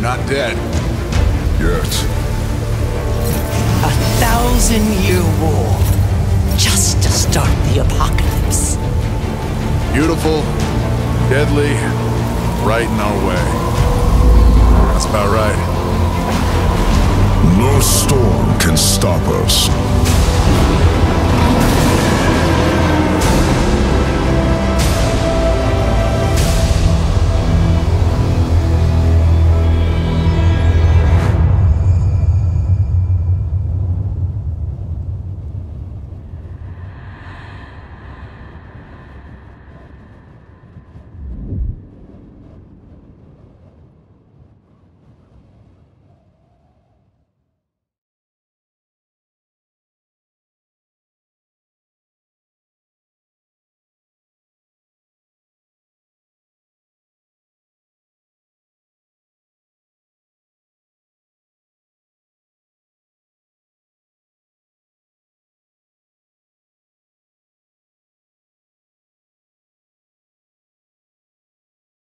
not dead. Yet. A thousand-year war. Just to start the apocalypse. Beautiful, deadly, right in our way. That's about right. No storm can stop us.